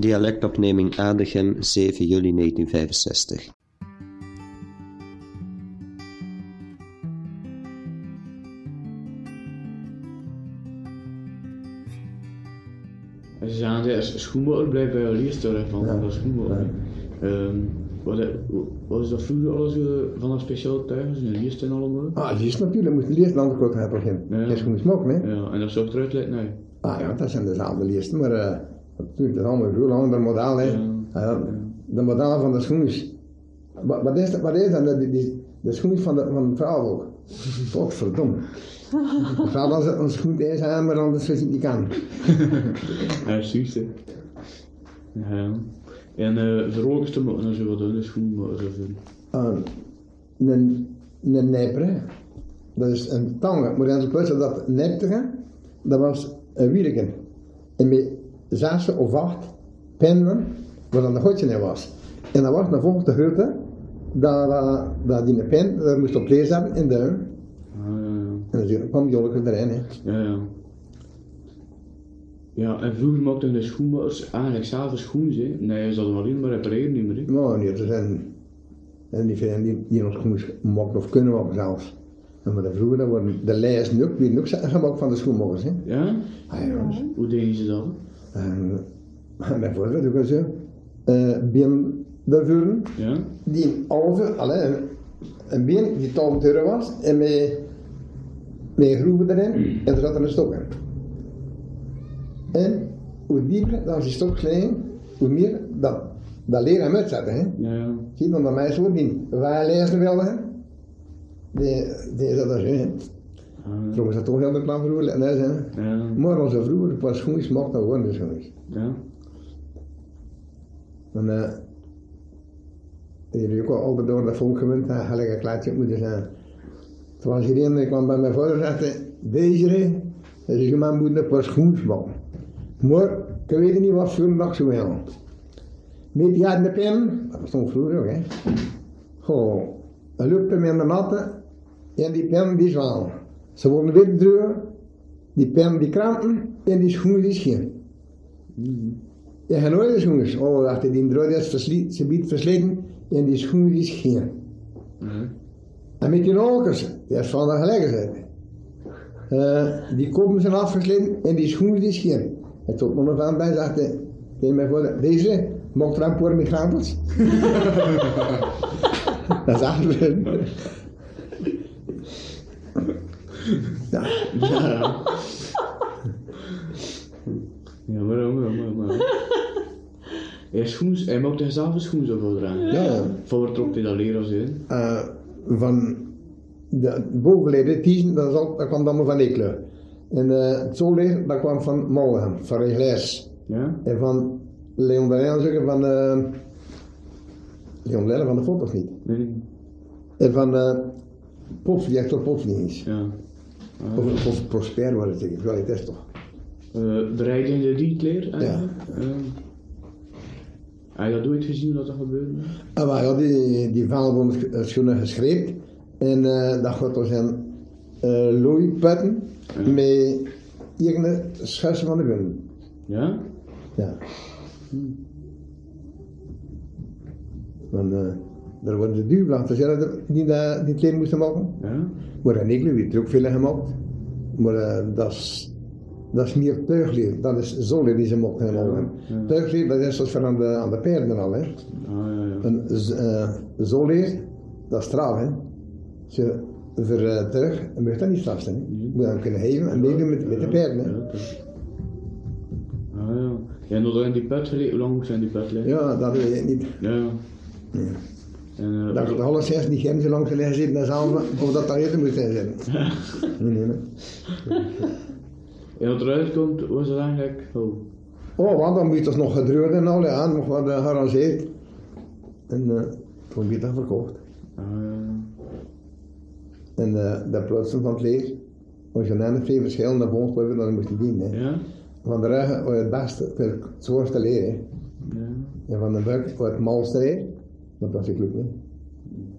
Dialectopneming Adegem, 7 juli 1965. En ze zagen als schoenboer blijft bij Alias terug van Ja. Ja. Ehm, wat, wat is dat vroeger alles eh, van een speciaal tuig? Een liest en allemaal? Ah, die is natuurlijk, de eerste andere kort hebben beginnen. Ja. Dat is gewoon smoken, hè? Ja, en dat zou eruit lijkt, nee. Ah ja, dat zijn dezelfde liesten, maar uh, natuurlijk, dat is allemaal veel ander model, hè. Ja. Ja, de modellen van de schoentjes. Wat, wat is dat, wat is dat? De, die, de schoentjes van de, van de vrouw ook. Godverdomme. De vrouw als het een schoen is aan, maar anders is het niet kan. Ja, juist hè. Ja. En uh, verroken te maken, dan zo wat doen, schoen maar een, een neper, hè. dat is een tang. Maar is het dat neptige, dat was een wielken. En met zes of acht pennen, waar dan de godje in was. En dat was een volgende grote, dat, dat, dat die pen, daar moest op lezen hebben in duim. Ah. En dan kwam Jolleke erin, hè. Ja, ja. Ja, en vroeger maakten de schoenmakers eigenlijk zelf schoenen, hè. Nee, ze hadden alleen maar repareren niet meer, hè. Nou, nee, er zijn, en die vinden die, die ons schoen maken of kunnen maken zelfs. Maar de vroeger, dat worden de lijst nu ook, die ook gemaakt van de schoenmakers, hè. Ja? Ah, ja. Hoe deden ze dat? En mijn vader ook al zo. Uh, bien daarvoor, Ja? die een halve, allee, een, een bien die 12 euro was, en met, met groeven erin, en er zat er een stok in. En hoe dieper dan die stok klein, hoe meer dat, dat leer hem uitzetten. Hè. Ja, ja. Zie je, dan dat mij zo die wij lezen wel, die zat er zo in. Ah, Trouwens, dat toch de plan vroeger, dat is, ja. Maar onze vroeger pas schoentjes mocht dat worden, schoentjes. Ja. En uh, die heb ik ook altijd door de volk gewend, dat gelijk een klaartje moeten zijn. Toen was hier een, die kwam bij mijn vader en zei, deze, dat is een man moet een paar schoentjes maken. Maar, ik weet niet wat voor een dag zo wil. Met die had een pen, dat was toen vroeger ook, hè. Goh, dan loopt hem in de matten en die pen die zwaal. Ze worden wit dreuren, die pen die krampen en die schoenen die scheen. Ja, gaan nooit de schoenen. Oh, dacht die droog is ze biedt versleten en die schoenen die scheen. Ja. En met die olkers, die is van de gelijkerheid. Uh, die koppen zijn afgesleten en die schoenen die scheen. En tot nog van bij zegt hij mij voor deze, mocht er een paar migranten. Dat is afgesleten. Ja, Ja. Ja, waarom, waarom, waarom? Ja, schoens, hij maakte zelf een schoen zo voor eraan. ja. Voor trok hij dat leren als in. uh, van de bovenleden, Tiezen, dat, al, dat kwam allemaal van Eekle. En uh, het zoleer, dat kwam van Mollem, van Regles. Ja? En van Leon Daniel zeggen van uh, Leon Lelle van de foto's niet. Nee. En van uh, Pops, die echt wel Pops niet is. Ja. Ah. Of, of Prosper was het, ik wel, het is toch. Uh, bereid je die kleer eigenlijk? Ja. Heb je dat ooit gezien dat dat gebeurde? En wij hadden die, die schoenen geschreven. En uh, dat gaat dus een uh, looiputten Ja. met irgendeine schuissen van de gun. Ja? Ja. Want uh, daar worden de duurvlachten die, die, die kleren moesten maken. Ja? Maar in Nederland heeft er ook veel gemaakt. Maar uh, dat is dat is meer tuigleer, dat is zolen die ze mochten helemaal. Ja, ja. Tuigleer, dat is zoals van aan de, aan de paarden al. Hè. Ah, ja, ja. Een uh, zoleer, dat is straf. Hè. Als je voor uh, tuig, dan moet je dat niet strafsten. Hè. Je moet dan kunnen geven en meedoen met, met de paarden. Hè. Ja. Ah ja. En dat in die gelegen, hoe lang zijn die liggen? Ja, dat weet ik niet. Ja. ja. En, uh, Dat het alles zes die geen zo lang gelegen dan zelf, of dat daar eerder moet zijn zitten. Nee, nee, nee. En wat eruit komt, was het eigenlijk. Oh. Oh, want dan moet je dus nog gedreurd en al, ja, nog wat uh, gearrangeerd. En uh, toen je dat verkocht. Ja. En uh, dat plotsen van het leer, als je twee verschillende woonspliffen, dan moest je dienen. Hè. Ja? Van de rug was het beste, het zwaarste leer. Hè. Ja. En van de buik was het malste leer, dat was ik lukt niet.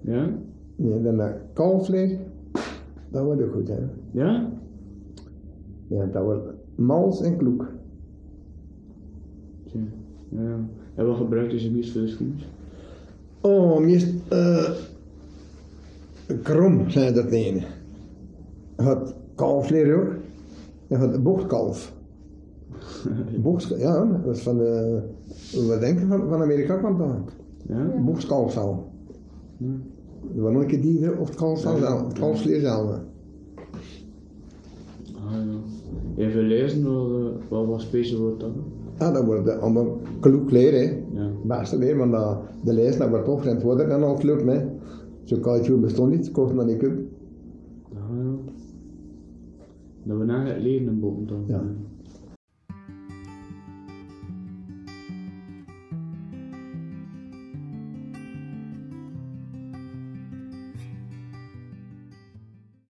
Ja? Nee, dan dat kalfleer, dat wordt ook goed. Hè. Ja? Ja, dat wordt mals en kloek. Tja. Ja. En wat gebruikt je meest voor de? Oh, meest uh, krom zijn dat een. Je had kalfsleer ook. Je had bochtkalf. Bocht, ja, dat is van de, wat denk je van, van Amerika kwam dat? Ja? Bochtkalfsal. Ja. Er waren keer dieren of het Ja, het kalfsleer zelf. Ah ja. Even lezen wat, wat, wat speciaal wordt dan? Ah, dat wordt allemaal kloek leren, hè. Ja. Beste leren, want dat, de lees dat wordt toch zijn voordat dan al kloek, hè. Zo kan het bestond niet, kost dan niet. Ah ja. Dat we na het leren een boom dan. Ja.